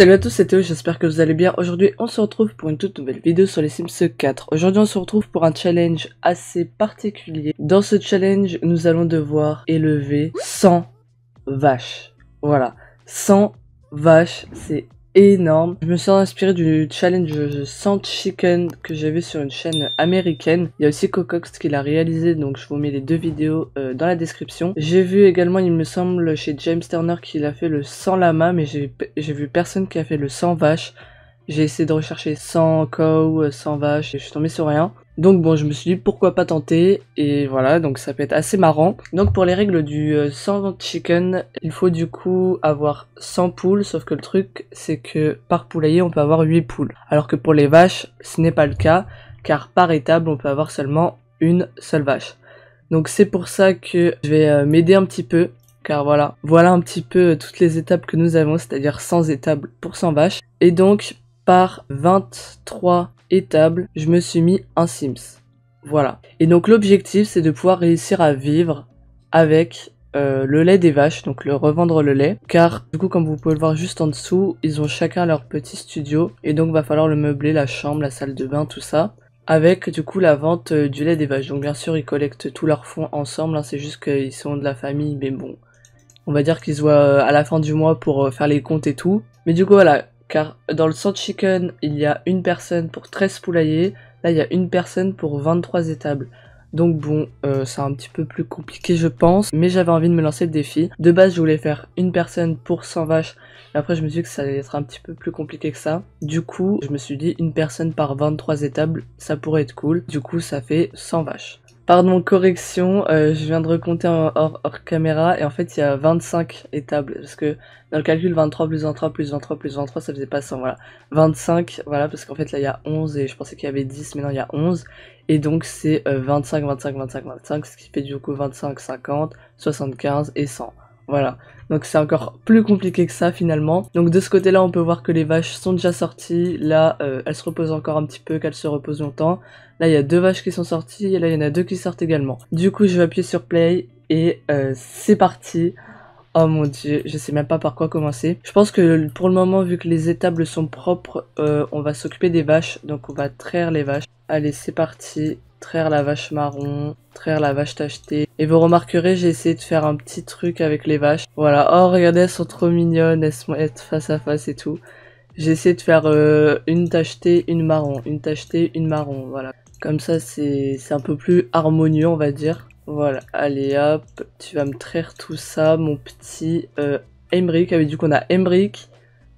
Salut à tous, c'est Théo, j'espère que vous allez bien. Aujourd'hui, on se retrouve pour une toute nouvelle vidéo sur les Sims 4. Aujourd'hui, on se retrouve pour un challenge assez particulier. Dans ce challenge, nous allons devoir élever 100 vaches. Voilà, 100 vaches, c'est énorme. Je me suis inspiré du challenge 100 Chicken que j'ai vu sur une chaîne américaine. Il y a aussi Cocox qui l'a réalisé, donc je vous mets les deux vidéos euh, dans la description. J'ai vu également, il me semble, chez James Turner qu'il a fait le 100 lama, mais j'ai vu personne qui a fait le 100 vache. J'ai essayé de rechercher 100 cow, 100 vaches, et je suis tombé sur rien. Donc bon, je me suis dit pourquoi pas tenter, et voilà, donc ça peut être assez marrant. Donc pour les règles du 100 euh, chicken, il faut du coup avoir 100 poules, sauf que le truc c'est que par poulailler on peut avoir 8 poules. Alors que pour les vaches, ce n'est pas le cas, car par étable on peut avoir seulement une seule vache. Donc c'est pour ça que je vais euh, m'aider un petit peu, car voilà, voilà un petit peu euh, toutes les étapes que nous avons, c'est-à-dire 100 étables pour 100 vaches. Et donc par 23 étables, je me suis mis un Sims. Voilà. Et donc l'objectif, c'est de pouvoir réussir à vivre avec euh, le lait des vaches, donc le revendre le lait, car du coup comme vous pouvez le voir juste en dessous, ils ont chacun leur petit studio, et donc va falloir le meubler, la chambre, la salle de bain, tout ça, avec du coup la vente euh, du lait des vaches. Donc bien sûr ils collectent tous leurs fonds ensemble, hein, c'est juste qu'ils sont de la famille, mais bon, on va dire qu'ils voient euh, à la fin du mois pour faire les comptes et tout. Mais du coup voilà, car dans le sand chicken, il y a une personne pour 13 poulaillers, là il y a une personne pour 23 étables. Donc bon, euh, c'est un petit peu plus compliqué je pense, mais j'avais envie de me lancer le défi. De base je voulais faire une personne pour 100 vaches, et après je me suis dit que ça allait être un petit peu plus compliqué que ça. Du coup, je me suis dit une personne par 23 étables, ça pourrait être cool. Du coup ça fait 100 vaches. Pardon, correction, euh, je viens de recompter hors, caméra et en fait il y a 25 étables parce que dans le calcul 23 plus 23 plus 23 plus 23 ça faisait pas 100, voilà. 25, voilà, parce qu'en fait là il y a 11 et je pensais qu'il y avait 10 mais non il y a 11 et donc c'est 25, 25, 25, 25 ce qui fait du coup 25, 50, 75 et 100. Voilà, donc c'est encore plus compliqué que ça finalement. Donc de ce côté-là, on peut voir que les vaches sont déjà sorties. Là, euh, elles se reposent encore un petit peu, qu'elles se reposent longtemps. Là, il y a deux vaches qui sont sorties et là, il y en a deux qui sortent également. Du coup, je vais appuyer sur play et euh, c'est parti. Oh mon dieu, je sais même pas par quoi commencer. Je pense que pour le moment, vu que les étables sont propres, euh, on va s'occuper des vaches. Donc on va traire les vaches. Allez, c'est parti traire la vache marron, traire la vache tachetée. Et vous remarquerez, j'ai essayé de faire un petit truc avec les vaches. Voilà, oh regardez, elles sont trop mignonnes, elles sont face à face et tout. J'ai essayé de faire euh, une tachetée, une marron, une tachetée, une marron, voilà. Comme ça, c'est un peu plus harmonieux, on va dire. Voilà, allez hop, tu vas me traire tout ça, mon petit euh, Emric. Avec du coup, on a Emric,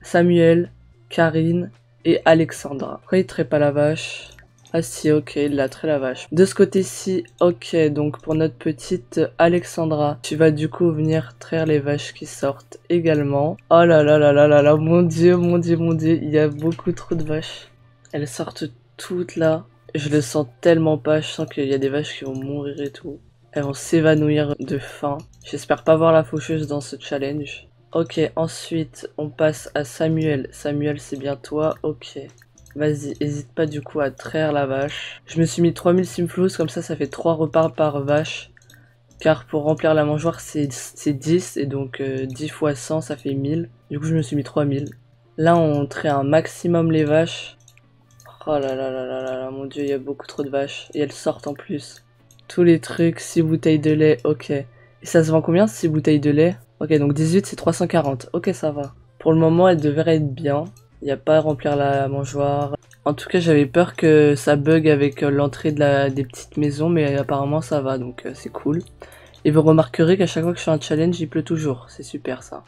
Samuel, Karine et Alexandra. Pourquoi il pas la vache? Ah si, ok, il l'a très la vache. De ce côté-ci, ok, donc pour notre petite Alexandra, tu vas du coup venir traire les vaches qui sortent également. Oh là là là là là là, mon dieu, mon dieu, mon dieu, il y a beaucoup trop de vaches. Elles sortent toutes là. Je le sens tellement pas, je sens qu'il y a des vaches qui vont mourir et tout. Elles vont s'évanouir de faim. J'espère pas voir la faucheuse dans ce challenge. Ok, ensuite, on passe à Samuel. Samuel, c'est bien toi, ok. Vas-y, hésite pas du coup à traire la vache. Je me suis mis 3000 simflous, comme ça ça fait 3 repas par vache. Car pour remplir la mangeoire c'est 10, et donc 10 euh, fois 100 ça fait 1000. Du coup je me suis mis 3000. Là on traite un maximum les vaches. Oh là là là là là mon dieu, il y a beaucoup trop de vaches. Et elles sortent en plus. Tous les trucs, 6 bouteilles de lait, ok. Et ça se vend combien 6 bouteilles de lait? Ok, donc 18 c'est 340. Ok, ça va. Pour le moment, elle devrait être bien. Il n'y a pas à remplir la mangeoire. En tout cas, j'avais peur que ça bug avec euh, l'entrée de la, des petites maisons, mais apparemment ça va, donc euh, c'est cool. Et vous remarquerez qu'à chaque fois que je fais un challenge, il pleut toujours. C'est super ça.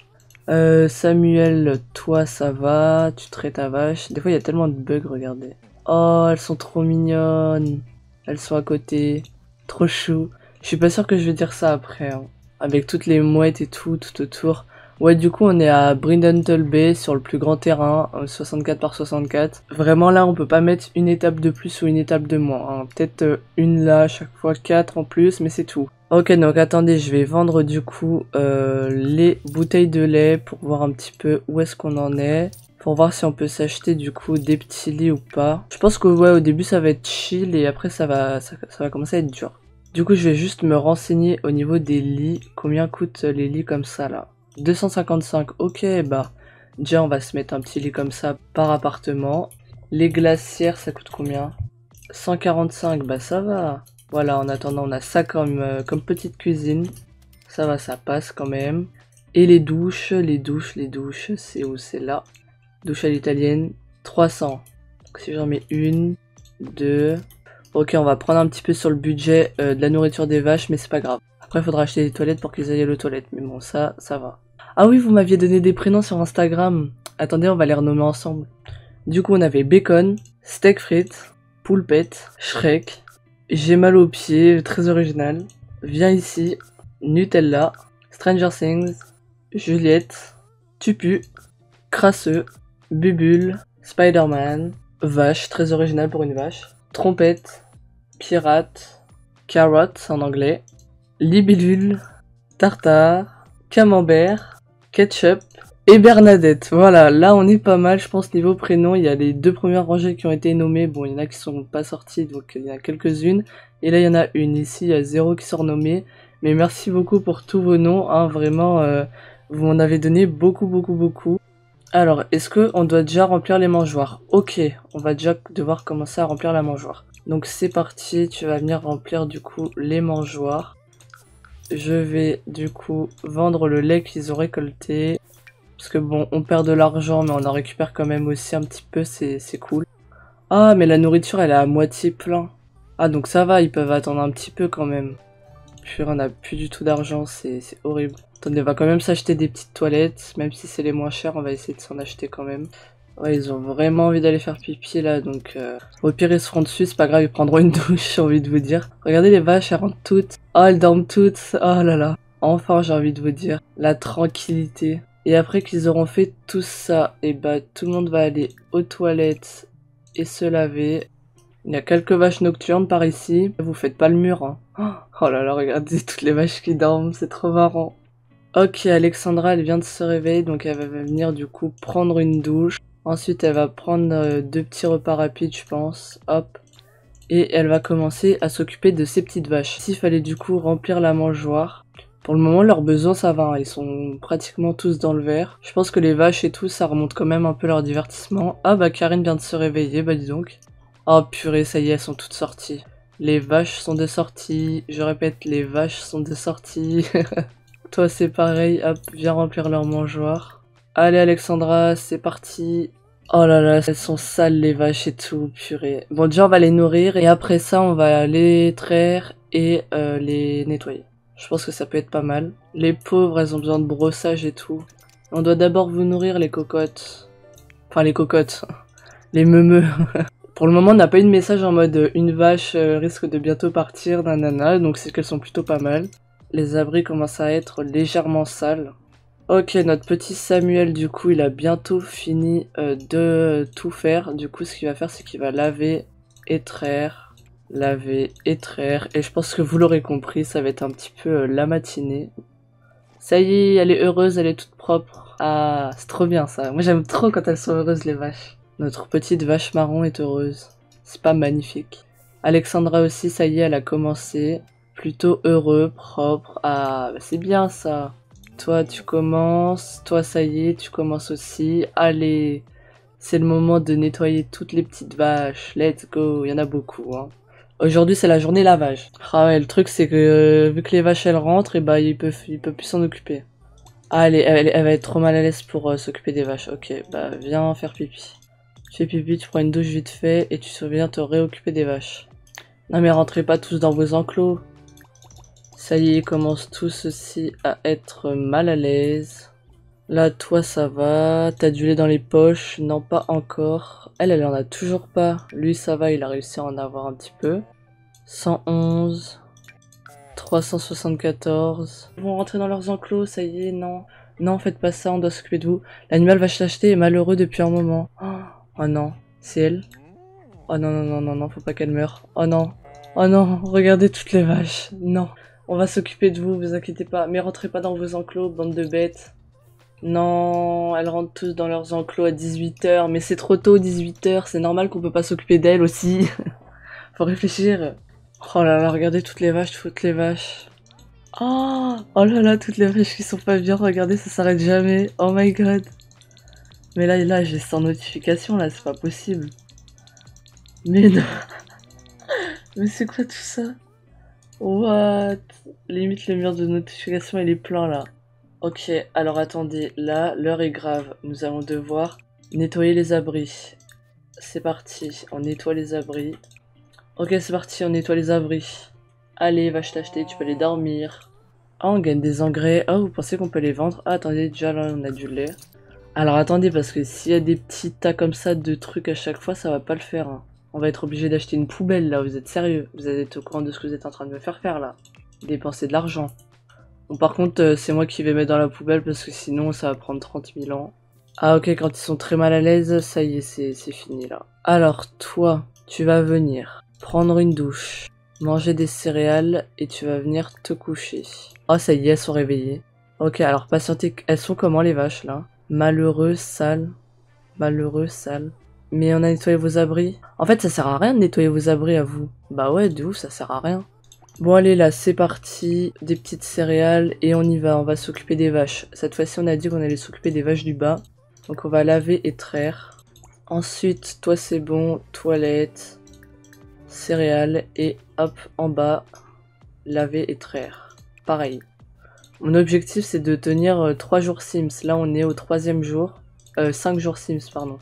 Euh, Samuel, toi ça va, tu traites ta vache? Des fois il y a tellement de bugs, regardez. Oh, elles sont trop mignonnes. Elles sont à côté. Trop chou. Je suis pas sûr que je vais dire ça après. Hein. Avec toutes les mouettes et tout, tout autour. Ouais, du coup, on est à Brindle Bay sur le plus grand terrain, 64 euh, par 64. Vraiment, là, on peut pas mettre une étape de plus ou une étape de moins. Hein. Peut-être euh, une là, chaque fois quatre en plus, mais c'est tout. Ok, donc attendez, je vais vendre du coup euh, les bouteilles de lait pour voir un petit peu où est-ce qu'on en est. Pour voir si on peut s'acheter du coup des petits lits ou pas. Je pense que ouais, au début ça va être chill et après ça va, ça va commencer à être dur. Du coup, je vais juste me renseigner au niveau des lits. Combien coûtent les lits comme ça là? 255, ok, bah, Déjà, on va se mettre un petit lit comme ça par appartement. Les glacières, ça coûte combien? 145, bah ça va. Voilà, en attendant, on a ça comme, euh, comme petite cuisine. Ça va, ça passe quand même. Et les douches, les douches, les douches, c'est où? C'est là. Douche à l'italienne, 300. Donc si j'en mets une, deux... Ok, on va prendre un petit peu sur le budget euh, de la nourriture des vaches, mais c'est pas grave. Après, il faudra acheter des toilettes pour qu'ils aillent aux toilettes. Mais bon, ça, ça va. Ah oui, vous m'aviez donné des prénoms sur Instagram. Attendez, on va les renommer ensemble. Du coup, on avait Bacon, Steak Frites, Poulpette, Shrek, J'ai mal aux pieds, très original. Viens ici, Nutella, Stranger Things, Juliette, Tupu, Crasseux, Bubule, Spider-Man, Vache, très original pour une vache, Trompette, Pirate, Carrot en anglais, Libellule, Tartare, Camembert, Ketchup et Bernadette. Voilà, là on est pas mal, je pense, niveau prénom. Il y a les deux premières rangées qui ont été nommées. Bon, il y en a qui sont pas sorties, donc il y en a quelques-unes. Et là, il y en a une. Ici, il y a zéro qui sont renommés. Mais merci beaucoup pour tous vos noms. Hein, vraiment, euh, vous m'en avez donné beaucoup, beaucoup, beaucoup. Alors, est-ce que on doit déjà remplir les mangeoires? Ok, on va déjà devoir commencer à remplir la mangeoire. Donc c'est parti, tu vas venir remplir du coup les mangeoires. Je vais du coup vendre le lait qu'ils ont récolté. Parce que bon, on perd de l'argent, mais on en récupère quand même aussi un petit peu, c'est cool. Ah, mais la nourriture, elle est à moitié plein. Ah, donc ça va, ils peuvent attendre un petit peu quand même. Puis on a plus du tout d'argent, c'est horrible. Attendez, on va quand même s'acheter des petites toilettes, même si c'est les moins chères, on va essayer de s'en acheter quand même. Ouais, ils ont vraiment envie d'aller faire pipi là, donc euh, au pire ils seront dessus, c'est pas grave, ils prendront une douche, j'ai envie de vous dire. Regardez les vaches, elles rentrent toutes. Oh, elles dorment toutes. Oh là là. Enfin, j'ai envie de vous dire. La tranquillité. Et après qu'ils auront fait tout ça, et bah tout le monde va aller aux toilettes et se laver. Il y a quelques vaches nocturnes par ici. Vous faites pas le mur, hein. Oh là là, regardez toutes les vaches qui dorment, c'est trop marrant. Ok, Alexandra, elle vient de se réveiller, donc elle va venir du coup prendre une douche. Ensuite, elle va prendre euh, deux petits repas rapides, je pense. Hop. Et elle va commencer à s'occuper de ses petites vaches. S'il fallait du coup remplir la mangeoire. Pour le moment, leurs besoins, ça va. Hein. Ils sont pratiquement tous dans le verre. Je pense que les vaches et tout, ça remonte quand même un peu leur divertissement. Ah bah, Karine vient de se réveiller, bah dis donc. Oh purée, ça y est, elles sont toutes sorties. Les vaches sont des sorties. Je répète, les vaches sont des sorties. Toi, c'est pareil. Hop, viens remplir leur mangeoire. Allez, Alexandra, c'est parti. Oh là là, elles sont sales les vaches et tout, purée. Bon, déjà, on va les nourrir et après ça, on va les traire et euh, les nettoyer. Je pense que ça peut être pas mal. Les pauvres, elles ont besoin de brossage et tout. On doit d'abord vous nourrir, les cocottes. Enfin, les cocottes. Les meumeux. Pour le moment, on n'a pas eu de message en mode une vache euh, risque de bientôt partir, nanana, donc c'est qu'elles sont plutôt pas mal. Les abris commencent à être légèrement sales. Ok, notre petit Samuel, du coup, il a bientôt fini euh, de tout faire. Du coup, ce qu'il va faire, c'est qu'il va laver, étraire, laver, étraire. Et je pense que vous l'aurez compris, ça va être un petit peu euh, la matinée. Ça y est, elle est heureuse, elle est toute propre. Ah, c'est trop bien ça. Moi, j'aime trop quand elles sont heureuses, les vaches. Notre petite vache marron est heureuse. C'est pas magnifique. Alexandra aussi, ça y est, elle a commencé plutôt heureux, propre. Ah, bah, c'est bien ça. Toi, tu commences. Toi, ça y est, tu commences aussi. Allez, c'est le moment de nettoyer toutes les petites vaches. Let's go. Il y en a beaucoup. Hein. Aujourd'hui, c'est la journée lavage. Ah ouais, le truc, c'est que euh, vu que les vaches, elles rentrent, et bah, ils peuvent, plus s'en occuper. Allez, elle, va être trop mal à l'aise pour euh, s'occuper des vaches. Ok, bah, viens faire pipi. Fais pipi, tu prends une douche vite fait, et tu viens te réoccuper des vaches. Non mais rentrez pas tous dans vos enclos. Ça y est, ils commencent tous aussi à être mal à l'aise. Là, toi, ça va. T'as du lait dans les poches Non, pas encore. Elle, elle en a toujours pas. Lui, ça va, il a réussi à en avoir un petit peu. 111. 374. Ils vont rentrer dans leurs enclos, ça y est, non. Non, faites pas ça, on doit s'occuper de vous. L'animal va s'acheter est malheureux depuis un moment. Oh non, c'est elle. Oh non, non, non, non, non, faut pas qu'elle meure. Oh non. Oh non, regardez toutes les vaches. Non. On va s'occuper de vous, vous inquiétez pas. Mais rentrez pas dans vos enclos, bande de bêtes. Non, elles rentrent tous dans leurs enclos à 18h. Mais c'est trop tôt, 18h. C'est normal qu'on peut pas s'occuper d'elles aussi. Faut réfléchir. Oh là là, regardez toutes les vaches, toutes les vaches. Oh, oh là là, toutes les vaches qui sont pas bien. Regardez, ça s'arrête jamais. Oh my god. Mais là, là, j'ai sans notification, là, c'est pas possible. Mais non. Mais c'est quoi tout ça? What? Limite le mur de notification il est plein là. Ok, alors attendez, là l'heure est grave. Nous allons devoir nettoyer les abris. C'est parti, on nettoie les abris. Ok, c'est parti, on nettoie les abris. Allez, va t'acheter, tu peux aller dormir. Ah, on gagne des engrais. Ah, vous pensez qu'on peut les vendre? Ah, attendez, déjà là, on a du lait. Alors attendez, parce que s'il y a des petits tas comme ça de trucs à chaque fois, ça va pas le faire. Hein. On va être obligé d'acheter une poubelle là, vous êtes sérieux? Vous êtes au courant de ce que vous êtes en train de me faire faire là Dépenser de l'argent. Bon par contre euh, c'est moi qui vais mettre dans la poubelle parce que sinon ça va prendre 30 000 ans. Ah ok quand ils sont très mal à l'aise, ça y est c'est fini là. Alors toi, tu vas venir prendre une douche, manger des céréales et tu vas venir te coucher. Oh ça y est, elles sont réveillées. Ok alors patientez, elles sont comment les vaches là? Malheureux, sales, malheureux, sales. Mais on a nettoyé vos abris. En fait, ça sert à rien de nettoyer vos abris à vous. Bah ouais, de ouf, ça sert à rien. Bon allez là, c'est parti. Des petites céréales et on y va. On va s'occuper des vaches. Cette fois-ci, on a dit qu'on allait s'occuper des vaches du bas. Donc on va laver et traire. Ensuite, toi c'est bon, toilette, céréales et hop, en bas, laver et traire. Pareil. Mon objectif c'est de tenir 3 euh, jours Sims. Là on est au troisième jour. Euh, 5 jours Sims, pardon.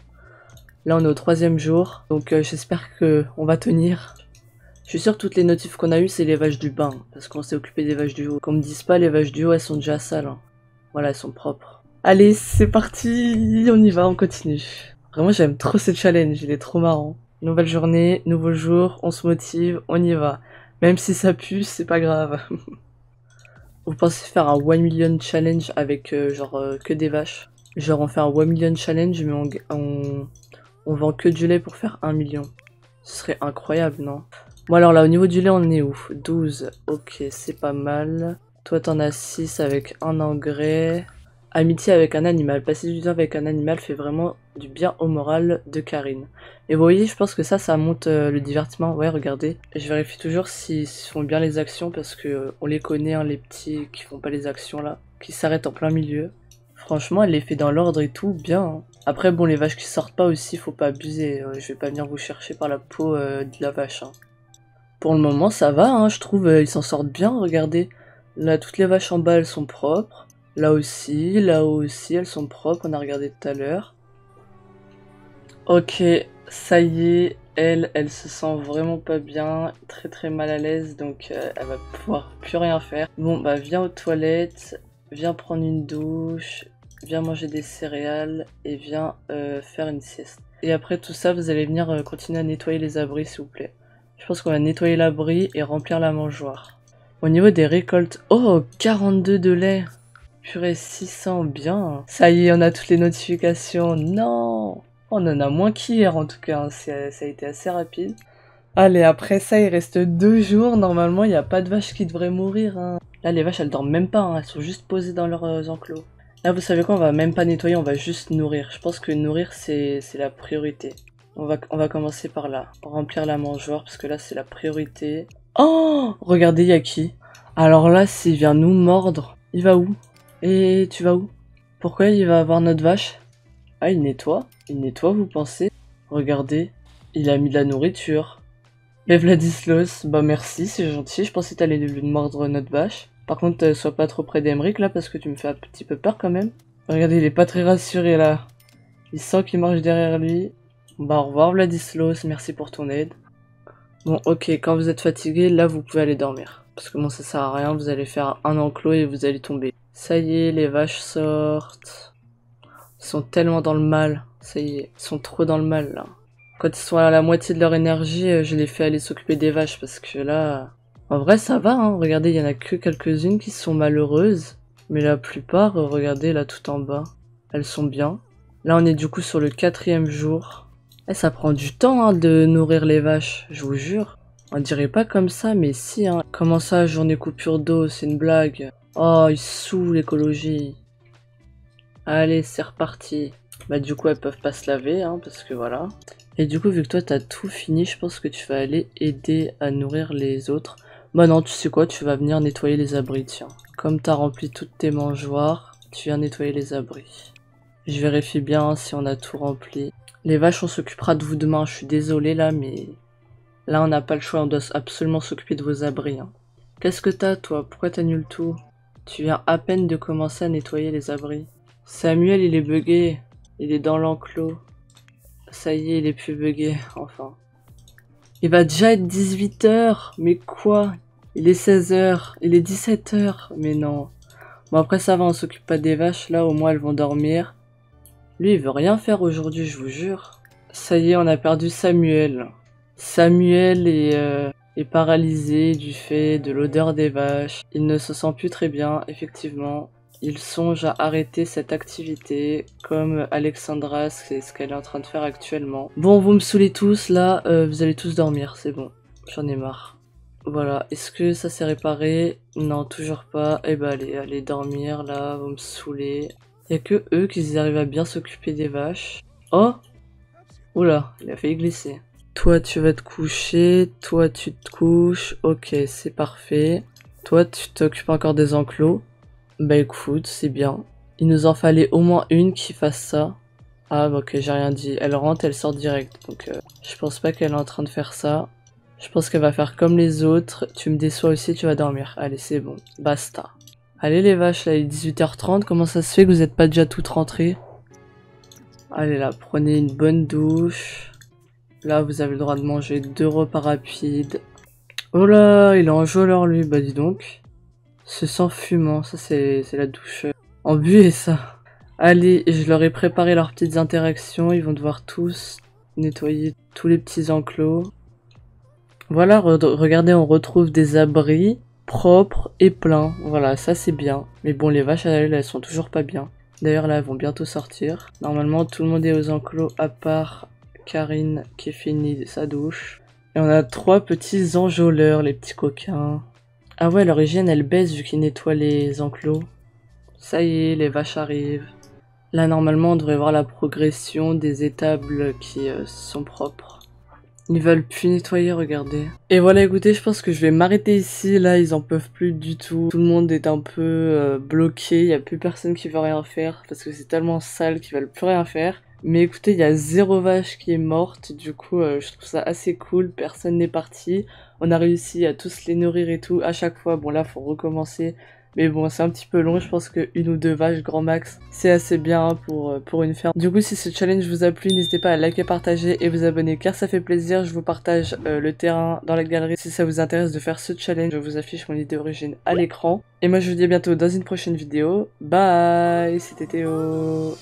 Là, on est au troisième jour, donc euh, j'espère que on va tenir. Je suis sûr que toutes les notifs qu'on a eues, c'est les vaches du bain, parce qu'on s'est occupé des vaches du haut. Qu'on me dise pas, les vaches du haut, elles sont déjà sales. Hein. Voilà, elles sont propres. Allez, c'est parti, on y va, on continue. Vraiment, j'aime trop ce challenge, il est trop marrant. Nouvelle journée, nouveau jour, on se motive, on y va. Même si ça pue, c'est pas grave. Vous pensez faire un 1 million challenge avec euh, genre euh, que des vaches? Genre on fait un 1 million challenge mais on vend que du lait pour faire 1 million. Ce serait incroyable, non? Bon alors là, au niveau du lait, on est où? 12. Ok, c'est pas mal. Toi, t'en as 6 avec un engrais. Amitié avec un animal. Passer du temps avec un animal fait vraiment du bien au moral de Karine. Et vous voyez, je pense que ça, ça monte euh, le divertissement. Ouais, regardez. Je vérifie toujours s'ils font bien les actions parce que euh, on les connaît, hein, les petits qui font pas les actions là. Qui s'arrêtent en plein milieu. Franchement, elle les fait dans l'ordre et tout, bien. Hein. Après, bon, les vaches qui sortent pas aussi, faut pas abuser. Euh, je vais pas venir vous chercher par la peau euh, de la vache. Hein. Pour le moment, ça va, hein, je trouve, euh, ils s'en sortent bien, regardez. Là, toutes les vaches en bas, elles sont propres. Là aussi, là aussi, elles sont propres, on a regardé tout à l'heure. Ok, ça y est, elle, elle se sent vraiment pas bien, très très mal à l'aise, donc elle va pouvoir plus rien faire. Bon, bah viens aux toilettes, viens prendre une douche, viens manger des céréales et viens euh, faire une sieste. Et après tout ça, vous allez venir euh, continuer à nettoyer les abris, s'il vous plaît. Je pense qu'on va nettoyer l'abri et remplir la mangeoire. Au niveau des récoltes, oh, 42 de lait Purée, 600, bien Ça y est, on a toutes les notifications, non On en a moins qu'hier, en tout cas, hein. ça a été assez rapide. Allez, après ça, il reste deux jours, normalement, il n'y a pas de vache qui devrait mourir. Hein. Là, les vaches, elles dorment même pas, hein. elles sont juste posées dans leurs euh, enclos. Là, vous savez quoi, on va même pas nettoyer, on va juste nourrir. Je pense que nourrir, c'est la priorité. On va, commencer par là. Remplir la mangeoire, parce que là, c'est la priorité. Oh Regardez, y a qui? Alors là, s'il vient nous mordre, il va où? Et tu vas où? Pourquoi il va avoir notre vache? Ah, il nettoie Il nettoie, vous pensez? Regardez, il a mis de la nourriture. Et Vladislos, bah merci, c'est gentil. Je pensais que t'allais lui mordre notre vache. Par contre, euh, sois pas trop près d'Emeric là parce que tu me fais un petit peu peur quand même. Regardez, il est pas très rassuré là. Il sent qu'il marche derrière lui. Bah au revoir Vladislos, merci pour ton aide. Bon ok, quand vous êtes fatigué, là vous pouvez aller dormir. Parce que bon ça sert à rien, vous allez faire un enclos et vous allez tomber. Ça y est, les vaches sortent. Ils sont tellement dans le mal. Ça y est, ils sont trop dans le mal là. Quand ils sont à la moitié de leur énergie, euh, je les fais aller s'occuper des vaches parce que là, en vrai, ça va, hein. Regardez, il y en a que quelques-unes qui sont malheureuses. Mais la plupart, euh, regardez là tout en bas, elles sont bien. Là, on est du coup sur le quatrième jour. Eh, ça prend du temps hein, de nourrir les vaches, je vous jure. On dirait pas comme ça, mais si. Hein. Comment ça, journée coupure d'eau, c'est une blague? Oh, il saoule l'écologie. Allez, c'est reparti. Bah du coup, elles peuvent pas se laver, hein, parce que voilà. Et du coup, vu que toi, t'as tout fini, je pense que tu vas aller aider à nourrir les autres. Bah non, tu sais quoi, tu vas venir nettoyer les abris, tiens. Comme t'as rempli toutes tes mangeoires, tu viens nettoyer les abris. Je vérifie bien si on a tout rempli. Les vaches, on s'occupera de vous demain. Je suis désolé là, mais là, on n'a pas le choix. On doit absolument s'occuper de vos abris. hein. Qu'est-ce que t'as, toi? Pourquoi t'annules tout? Tu viens à peine de commencer à nettoyer les abris. Samuel, il est bugué. Il est dans l'enclos. Ça y est, il est plus bugué, enfin. Il va déjà être 18h. Mais quoi? Il est 16h. Il est 17h. Mais non. Bon, après, ça va, on s'occupe pas des vaches. Là, au moins, elles vont dormir. Lui, il veut rien faire aujourd'hui, je vous jure. Ça y est, on a perdu Samuel. Samuel est, euh, est paralysé du fait de l'odeur des vaches. Il ne se sent plus très bien, effectivement. Il songe à arrêter cette activité, comme Alexandra, c'est ce qu'elle est en train de faire actuellement. Bon, vous me saoulez tous, là, euh, vous allez tous dormir, c'est bon. J'en ai marre. Voilà, est-ce que ça s'est réparé? Non, toujours pas. Eh ben allez, allez dormir, là, vous me saoulez. Y a que eux qui arrivent à bien s'occuper des vaches. Oh Oula, il a failli glisser. Toi, tu vas te coucher. Toi, tu te couches. Ok, c'est parfait. Toi, tu t'occupes encore des enclos. Bah c'est bien. Il nous en fallait au moins une qui fasse ça. Ah, bah, ok, j'ai rien dit. Elle rentre, elle sort direct. Donc, euh, je pense pas qu'elle est en train de faire ça. Je pense qu'elle va faire comme les autres. Tu me déçois aussi, tu vas dormir. Allez, c'est bon. Basta. Allez les vaches, là il est 18h30, comment ça se fait que vous n'êtes pas déjà toutes rentrées? Allez là, prenez une bonne douche. Là vous avez le droit de manger deux repas rapides. Oh là, il est en joueur lui, bah dis donc. Ce sang fumant, ça c'est la douche en buée ça. Allez, je leur ai préparé leurs petites interactions, ils vont devoir tous nettoyer tous les petits enclos. Voilà, re regardez, on retrouve des abris propre et plein. Voilà, ça c'est bien. Mais bon, les vaches, elles, elles sont toujours pas bien. D'ailleurs, là, elles vont bientôt sortir. Normalement, tout le monde est aux enclos, à part Karine qui finit sa douche. Et on a trois petits enjôleurs, les petits coquins. Ah ouais, leur hygiène, elle baisse vu qu'ils nettoient les enclos. Ça y est, les vaches arrivent. Là, normalement, on devrait voir la progression des étables qui euh, sont propres. Ils veulent plus nettoyer, regardez. Et voilà, écoutez, je pense que je vais m'arrêter ici. Là, ils en peuvent plus du tout. Tout le monde est un peu euh, bloqué. Il y a plus personne qui veut rien faire parce que c'est tellement sale qu'ils veulent plus rien faire. Mais écoutez, il y a zéro vache qui est morte. Du coup, euh, je trouve ça assez cool. Personne n'est parti. On a réussi à tous les nourrir et tout. À chaque fois, bon là, faut recommencer. Mais bon, c'est un petit peu long, je pense que une ou deux vaches grand max, c'est assez bien pour, euh, pour une ferme. Du coup, si ce challenge vous a plu, n'hésitez pas à liker, partager et vous abonner car ça fait plaisir. Je vous partage euh, le terrain dans la galerie. Si ça vous intéresse de faire ce challenge, je vous affiche mon idée d'origine à l'écran. Et moi, je vous dis à bientôt dans une prochaine vidéo. Bye C'était Théo